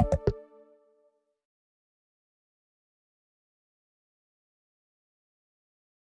you